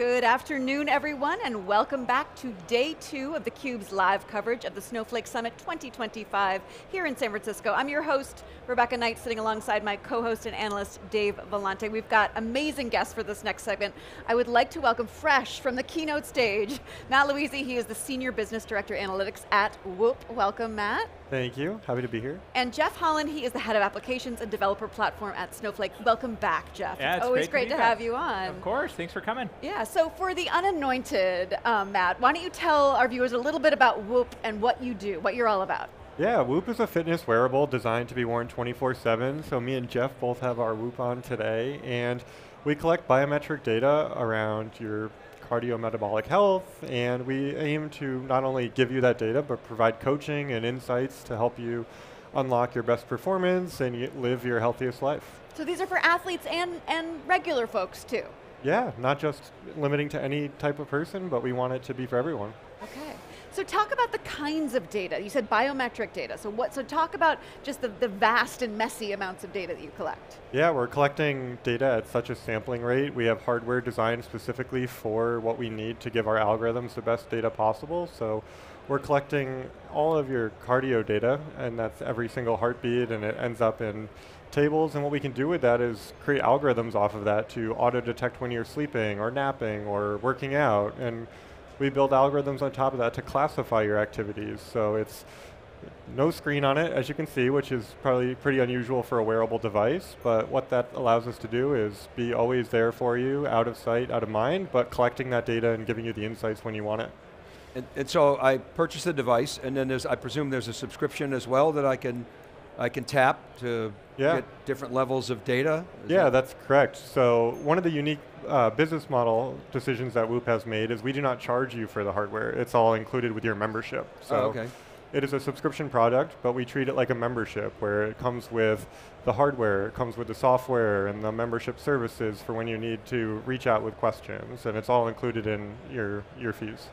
Good afternoon, everyone, and welcome back to day two of theCUBE's live coverage of the Snowflake Summit 2025 here in San Francisco. I'm your host, Rebecca Knight, sitting alongside my co-host and analyst, Dave Vellante. We've got amazing guests for this next segment. I would like to welcome fresh from the keynote stage, Matt Luizzi, he is the Senior Business Director Analytics at Whoop. Welcome, Matt. Thank you, happy to be here. And Jeff Hollan, he is the Head of Applications and Developer Platform at Snowflake. Welcome back, Jeff. Yeah, it's always great, great to, to have you on. Of course, thanks for coming. Yeah, so for the unanointed, um, Matt, why don't you tell our viewers a little bit about Whoop and what you do, what you're all about? Yeah, Whoop is a fitness wearable designed to be worn 24-7, so me and Jeff both have our Whoop on today, and we collect biometric data around your cardiometabolic health, and we aim to not only give you that data, but provide coaching and insights to help you unlock your best performance and live your healthiest life. So these are for athletes and, and regular folks too? Yeah, not just limiting to any type of person, but we want it to be for everyone. Okay. So talk about the kinds of data. You said biometric data. So what? So talk about just the, the vast and messy amounts of data that you collect. Yeah, we're collecting data at such a sampling rate. We have hardware designed specifically for what we need to give our algorithms the best data possible. So we're collecting all of your cardio data, and that's every single heartbeat, and it ends up in tables, and what we can do with that is create algorithms off of that to auto-detect when you're sleeping or napping or working out, and we build algorithms on top of that to classify your activities. So it's no screen on it, as you can see, which is probably pretty unusual for a wearable device, but what that allows us to do is be always there for you, out of sight, out of mind, but collecting that data and giving you the insights when you want it. And, and so I purchased the device, and then there's, I presume there's a subscription as well that I can I can tap to yeah. get different levels of data? Is yeah, that that's correct. So one of the unique uh, business model decisions that Whoop has made is we do not charge you for the hardware. It's all included with your membership. So oh, okay. It is a subscription product, but we treat it like a membership where it comes with the hardware, it comes with the software and the membership services for when you need to reach out with questions, and it's all included in your, your fees.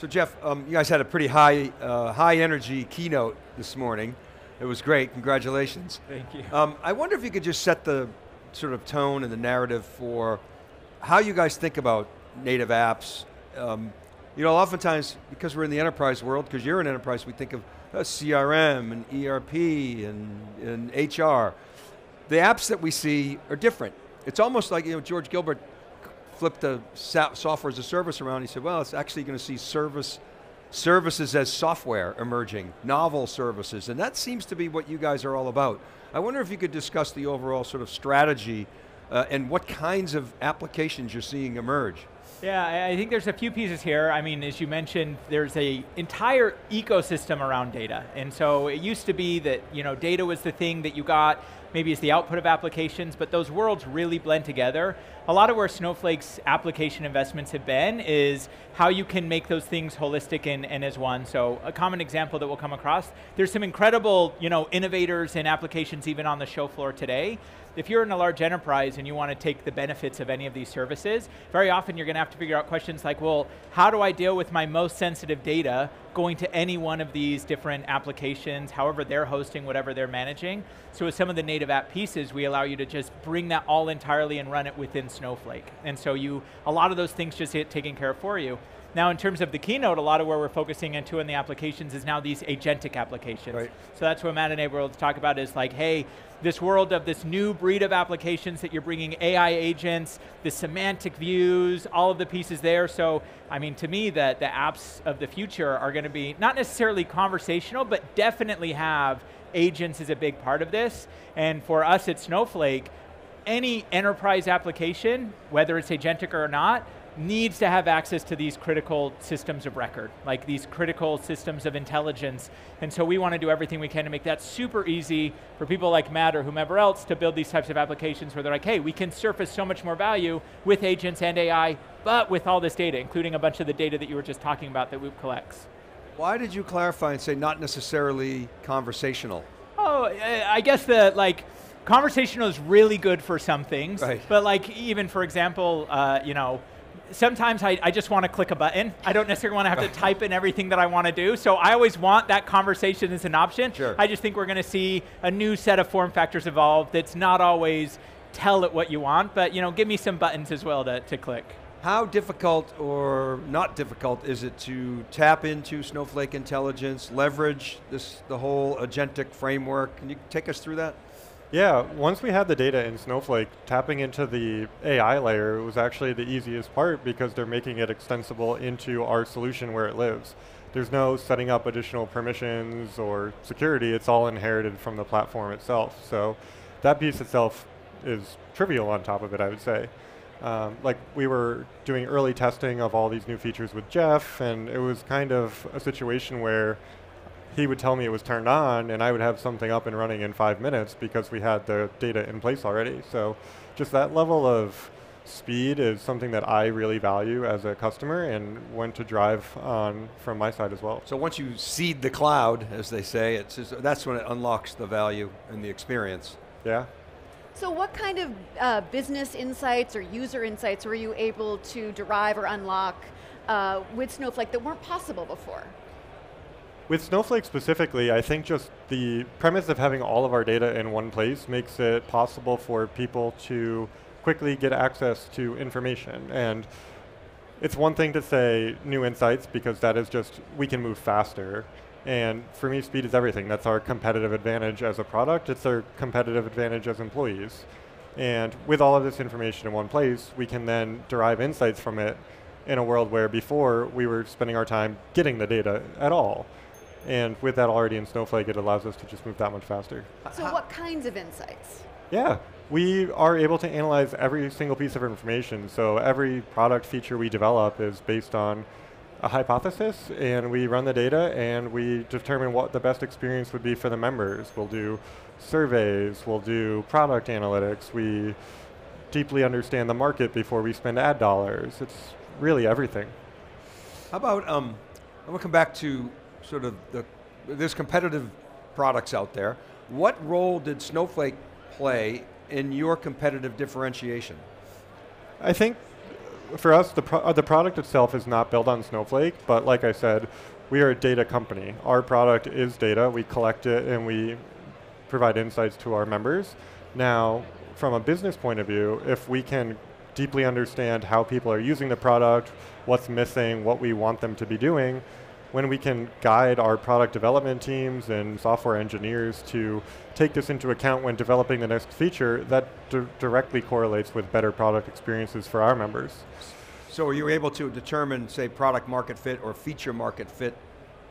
So Jeff, um, you guys had a pretty high, uh, high energy keynote this morning. It was great, congratulations. Thank you. Um, I wonder if you could just set the sort of tone and the narrative for how you guys think about native apps. Um, you know, oftentimes, because we're in the enterprise world, because you're an enterprise, we think of uh, CRM and ERP and, and HR. The apps that we see are different. It's almost like, you know, George Gilbert flipped the software as a service around. He said, well, it's actually going to see service services as software emerging, novel services, and that seems to be what you guys are all about. I wonder if you could discuss the overall sort of strategy uh, and what kinds of applications you're seeing emerge. Yeah, I think there's a few pieces here. I mean, as you mentioned, there's a entire ecosystem around data. And so it used to be that, you know, data was the thing that you got maybe as the output of applications, but those worlds really blend together. A lot of where Snowflake's application investments have been is how you can make those things holistic and, and as one. So a common example that we'll come across, there's some incredible you know, innovators and applications even on the show floor today if you're in a large enterprise and you want to take the benefits of any of these services, very often you're going to have to figure out questions like, well, how do I deal with my most sensitive data going to any one of these different applications, however they're hosting, whatever they're managing. So with some of the native app pieces, we allow you to just bring that all entirely and run it within Snowflake. And so you, a lot of those things just get taken care of for you. Now in terms of the keynote, a lot of where we're focusing into in the applications is now these agentic applications. Right. So that's what Matt and able to talk about is like, hey, this world of this new breed of applications that you're bringing AI agents, the semantic views, all of the pieces there. So, I mean, to me, that the apps of the future are going to be not necessarily conversational, but definitely have agents is a big part of this. And for us at Snowflake, any enterprise application, whether it's agentic or not, needs to have access to these critical systems of record, like these critical systems of intelligence. And so we want to do everything we can to make that super easy for people like Matt or whomever else to build these types of applications where they're like, hey, we can surface so much more value with agents and AI, but with all this data, including a bunch of the data that you were just talking about that Whoop collects. Why did you clarify and say not necessarily conversational? Oh, I guess the, like, conversational is really good for some things, right. but like even for example, uh, you know, sometimes I, I just want to click a button. I don't necessarily want to have to type in everything that I want to do. So I always want that conversation as an option. Sure. I just think we're going to see a new set of form factors evolve that's not always tell it what you want, but you know, give me some buttons as well to, to click. How difficult or not difficult is it to tap into Snowflake intelligence, leverage this the whole agentic framework? Can you take us through that? Yeah, once we had the data in Snowflake, tapping into the AI layer was actually the easiest part because they're making it extensible into our solution where it lives. There's no setting up additional permissions or security, it's all inherited from the platform itself. So that piece itself is trivial on top of it, I would say. Um, like we were doing early testing of all these new features with Jeff, and it was kind of a situation where he would tell me it was turned on, and I would have something up and running in five minutes because we had the data in place already. So just that level of speed is something that I really value as a customer and want to drive on from my side as well. So once you seed the cloud, as they say, it's just, that's when it unlocks the value and the experience. Yeah, so what kind of uh, business insights or user insights were you able to derive or unlock uh, with Snowflake that weren't possible before? With Snowflake specifically, I think just the premise of having all of our data in one place makes it possible for people to quickly get access to information. And it's one thing to say new insights because that is just, we can move faster. And for me, speed is everything. That's our competitive advantage as a product. It's our competitive advantage as employees. And with all of this information in one place, we can then derive insights from it in a world where before we were spending our time getting the data at all. And with that already in Snowflake, it allows us to just move that much faster. So what kinds of insights? Yeah, we are able to analyze every single piece of information. So every product feature we develop is based on a hypothesis and we run the data and we determine what the best experience would be for the members. We'll do surveys, we'll do product analytics, we deeply understand the market before we spend ad dollars. It's really everything. How about, um, I'm going to come back to sort of the, there's competitive products out there. What role did Snowflake play in your competitive differentiation? I think for us, the, pro uh, the product itself is not built on Snowflake, but like I said, we are a data company. Our product is data. We collect it and we provide insights to our members. Now, from a business point of view, if we can deeply understand how people are using the product, what's missing, what we want them to be doing, when we can guide our product development teams and software engineers to take this into account when developing the next feature, that directly correlates with better product experiences for our members. So are you able to determine, say, product market fit or feature market fit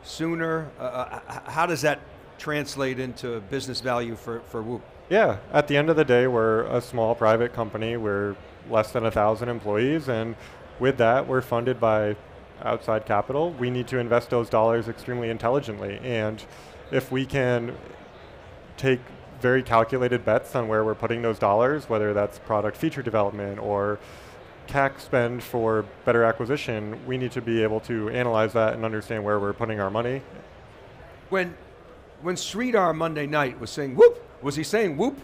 sooner? Uh, uh how does that translate into business value for, for Whoop? Yeah, at the end of the day, we're a small private company. We're less than a thousand employees, and with that, we're funded by outside capital, we need to invest those dollars extremely intelligently. And if we can take very calculated bets on where we're putting those dollars, whether that's product feature development or CAC spend for better acquisition, we need to be able to analyze that and understand where we're putting our money. When, when Sridhar Monday night was saying whoop, was he saying whoop?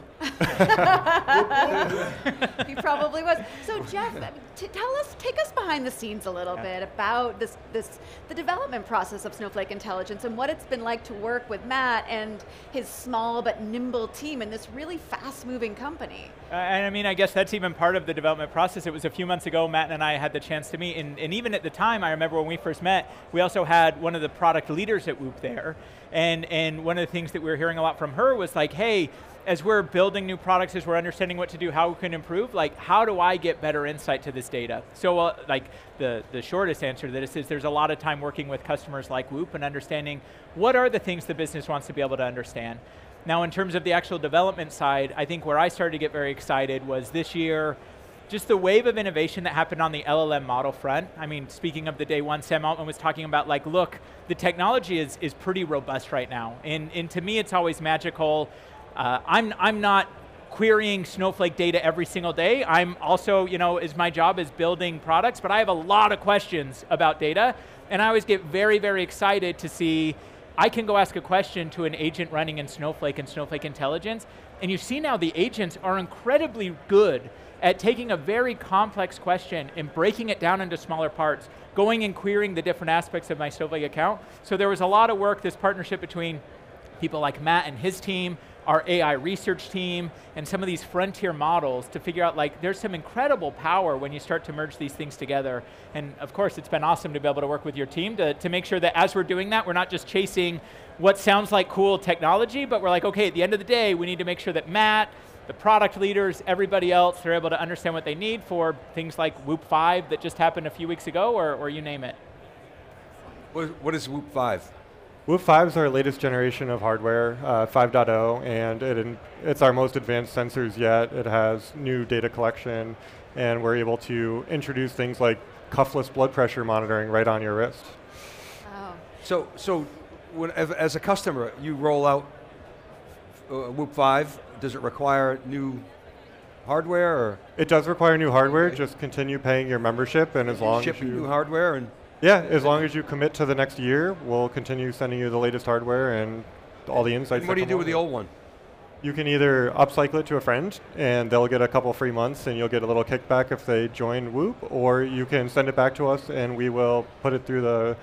He probably was. So Jeff, tell us, take us behind the scenes a little yeah. bit about this, this, the development process of Snowflake Intelligence and what it's been like to work with Matt and his small but nimble team in this really fast-moving company. Uh, and I mean, I guess that's even part of the development process. It was a few months ago, Matt and I had the chance to meet, and, and even at the time, I remember when we first met, we also had one of the product leaders at Whoop there, and, and one of the things that we were hearing a lot from her was like, hey, as we're building new products, as we're understanding what to do, how we can improve, like how do I get better insight to this data? So uh, like the, the shortest answer to this is there's a lot of time working with customers like Whoop and understanding what are the things the business wants to be able to understand. Now in terms of the actual development side, I think where I started to get very excited was this year, just the wave of innovation that happened on the LLM model front. I mean, speaking of the day one, Sam Altman was talking about like, look, the technology is, is pretty robust right now. And, and to me, it's always magical uh, I'm, I'm not querying Snowflake data every single day. I'm also, you know, is my job is building products, but I have a lot of questions about data, and I always get very, very excited to see I can go ask a question to an agent running in Snowflake and Snowflake Intelligence, and you see now the agents are incredibly good at taking a very complex question and breaking it down into smaller parts, going and querying the different aspects of my Snowflake account. So there was a lot of work, this partnership between people like Matt and his team, our AI research team, and some of these frontier models to figure out like there's some incredible power when you start to merge these things together. And of course, it's been awesome to be able to work with your team to, to make sure that as we're doing that, we're not just chasing what sounds like cool technology, but we're like, okay, at the end of the day, we need to make sure that Matt, the product leaders, everybody else, they're able to understand what they need for things like Whoop 5 that just happened a few weeks ago, or, or you name it. What, what is Whoop 5? Whoop 5 is our latest generation of hardware, uh, 5.0, and it in, it's our most advanced sensors yet. It has new data collection, and we're able to introduce things like cuffless blood pressure monitoring right on your wrist. Oh. So, so when, as a customer, you roll out uh, Whoop 5, does it require new hardware or? It does require new hardware, okay. just continue paying your membership and as long Shipping as you... new hardware and? Yeah, as long as you commit to the next year, we'll continue sending you the latest hardware and all the insights. And what do you do with the old one? You can either upcycle it to a friend and they'll get a couple free months and you'll get a little kickback if they join Whoop, or you can send it back to us and we will put it through the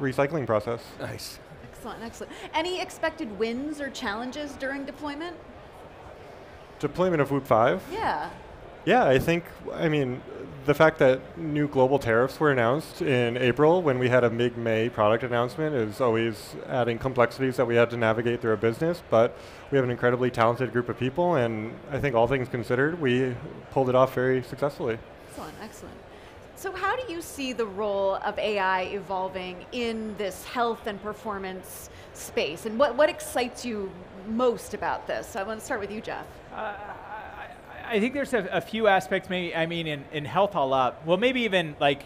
recycling process. Nice. Excellent, excellent. Any expected wins or challenges during deployment? Deployment of Whoop 5? Yeah. Yeah, I think, I mean, the fact that new global tariffs were announced in April when we had a mid-May product announcement is always adding complexities that we had to navigate through a business, but we have an incredibly talented group of people, and I think all things considered, we pulled it off very successfully. Excellent, excellent. So how do you see the role of AI evolving in this health and performance space? And what, what excites you most about this? I want to start with you, Jeff. Uh, I think there's a, a, few aspects, maybe, I mean, in, in health all up, well, maybe even like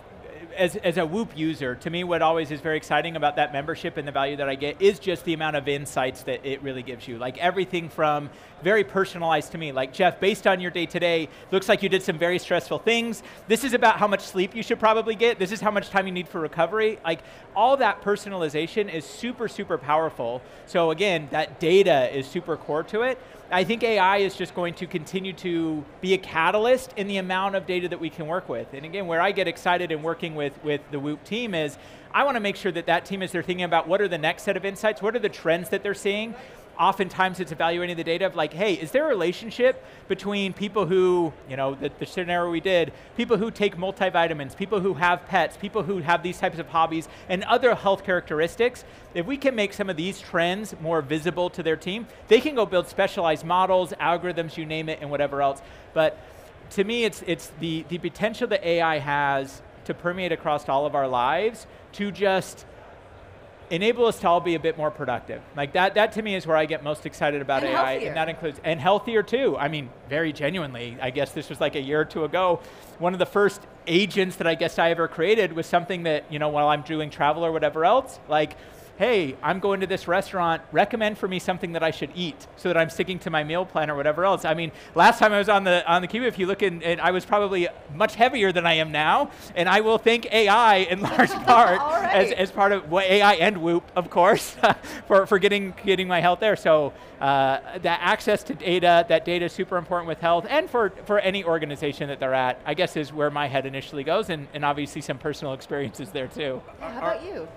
as, as a Whoop user, to me, what always is very exciting about that membership and the value that I get is just the amount of insights that it really gives you. Like everything from very personalized to me, like Jeff, based on your day today, looks like you did some very stressful things. This is about how much sleep you should probably get. This is how much time you need for recovery. Like all that personalization is super, super powerful. So again, that data is super core to it. I think AI is just going to continue to be a catalyst in the amount of data that we can work with. And again, where I get excited in working with, with the Whoop team is I want to make sure that that team, as they're thinking about what are the next set of insights, what are the trends that they're seeing, oftentimes it's evaluating the data of like, hey, is there a relationship between people who, you know, the, the, scenario we did, people who take multivitamins, people who have pets, people who have these types of hobbies, and other health characteristics. If we can make some of these trends more visible to their team, they can go build specialized models, algorithms, you name it, and whatever else. But to me, it's, it's the, the potential that AI has to permeate across all of our lives to just enable us to all be a bit more productive. Like that, that to me is where I get most excited about and AI, healthier. and that includes and healthier too. I mean, very genuinely. I guess this was like a year or two ago. One of the first agents that I guess I ever created was something that you know while I'm doing travel or whatever else, like hey, I'm going to this restaurant, recommend for me something that I should eat so that I'm sticking to my meal plan or whatever else. I mean, last time I was on the on the cube, if you look in, I was probably much heavier than I am now, and I will thank AI in large part right. as, as part of what AI and Whoop, of course, for, for getting getting my health there. So uh, that access to data, that data is super important with health, and for, for any organization that they're at, I guess is where my head initially goes, and, and obviously some personal experiences there too. Yeah, how about you?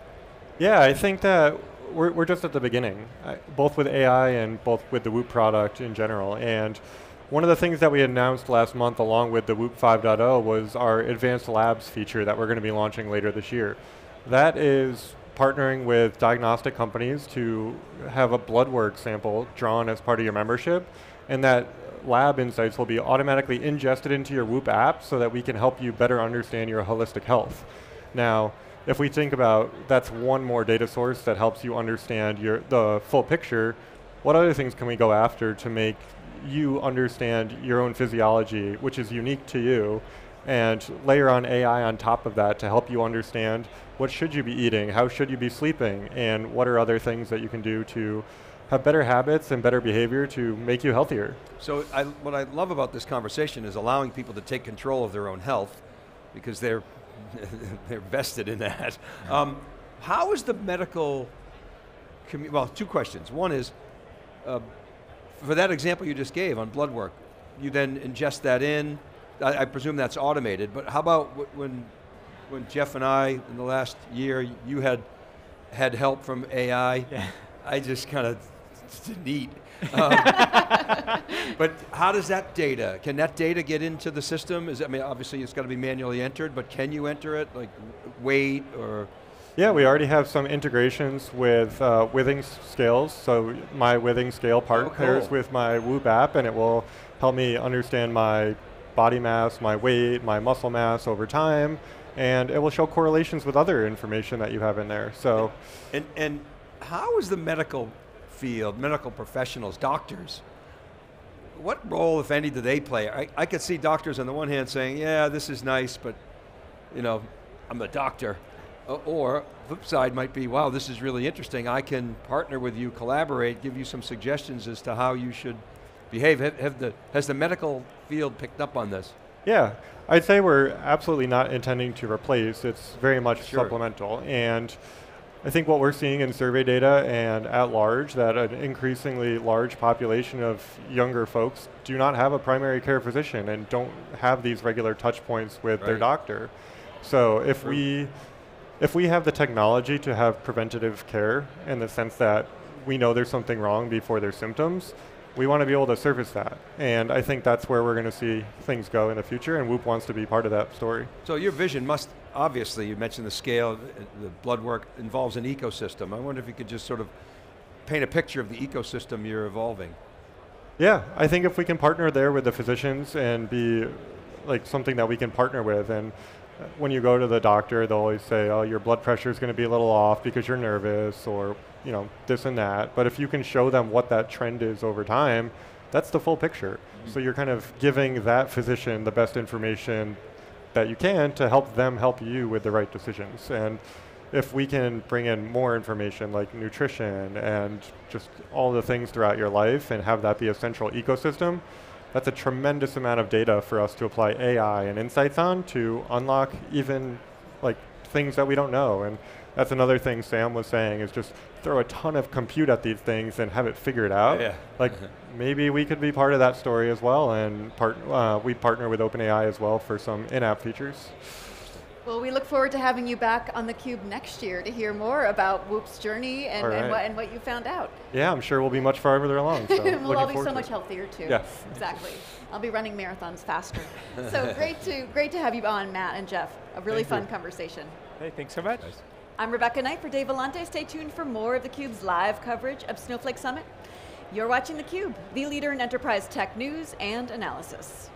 Yeah, I think that we're, we're just at the beginning, uh, both with AI and both with the Whoop product in general. And one of the things that we announced last month along with the Whoop 5.0 was our Advanced Labs feature that we're going to be launching later this year. That is partnering with diagnostic companies to have a blood work sample drawn as part of your membership, and that lab insights will be automatically ingested into your Whoop app so that we can help you better understand your holistic health. Now, if we think about that's one more data source that helps you understand your the full picture, what other things can we go after to make you understand your own physiology, which is unique to you, and layer on AI on top of that to help you understand what should you be eating, how should you be sleeping, and what are other things that you can do to have better habits and better behavior to make you healthier. So I, what I love about this conversation is allowing people to take control of their own health because they're they're vested in that. Um, how is the medical community? Well, two questions. One is, uh, for that example you just gave on blood work, you then ingest that in. I, I presume that's automated. But how about when, when Jeff and I in the last year, you had had help from AI? Yeah. I just kind of it's neat. Um, but how does that data? Can that data get into the system? Is I mean, obviously it's got to be manually entered, but can you enter it like weight or? Yeah, we already have some integrations with uh, Withings scales. So my Withings scale part Oh, pairs with my Whoop app, and it will help me understand my body mass, my weight, my muscle mass over time, and it will show correlations with other information that you have in there. So And and how is the medical field, medical professionals, doctors? What role, if any, do they play? I, I could see doctors on the one hand saying, "Yeah, this is nice, but you know, I'm a doctor," or flip side might be, "Wow, this is really interesting. I can partner with you, collaborate, give you some suggestions as to how you should behave." Have, have the has the medical field picked up on this? Yeah, I'd say we're absolutely not intending to replace. It's very much Sure. supplemental. And I think what we're seeing in survey data and at large, that an increasingly large population of younger folks do not have a primary care physician and don't have these regular touch points with their Right. doctor. So if True. we if we have the technology to have preventative care in the sense that we know there's something wrong before there's symptoms, we want to be able to surface that. And I think that's where we're going to see things go in the future, and Whoop wants to be part of that story. So your vision must obviously you mentioned the scale, the blood work involves an ecosystem. I wonder if you could just sort of paint a picture of the ecosystem you're evolving. Yeah, I think if we can partner there with the physicians and be like something that we can partner with, and uh, when you go to the doctor, they'll always say, "Oh, your blood pressure is going to be a little off because you're nervous," or you know, this and that. But if you can show them what that trend is over time, that's the full picture. So you're kind of giving that physician the best information that you can to help them help you with the right decisions. And if we can bring in more information like nutrition and just all the things throughout your life and have that be a central ecosystem, that's a tremendous amount of data for us to apply AI and insights on to unlock even like things that we don't know. And that's another thing Sam was saying is just throw a ton of compute at these things and have it figured out. Yeah. Like maybe we could be part of that story as well and part, uh, we partner with OpenAI as well for some in-app features. Well, we look forward to having you back on theCUBE next year to hear more about Whoop's journey and, All and, what, and what you found out. Yeah, I'm sure we'll be much farther along. So we'll all be so much it. healthier too. Yes. Exactly. I'll be running marathons faster. so great to great to have you on, Matt and Jeff. A really Thank you. fun conversation. Hey, thanks so much. I'm Rebecca Knight for Dave Vellante. Stay tuned for more of theCUBE's live coverage of Snowflake Summit. You're watching theCUBE, the leader in enterprise tech news and analysis.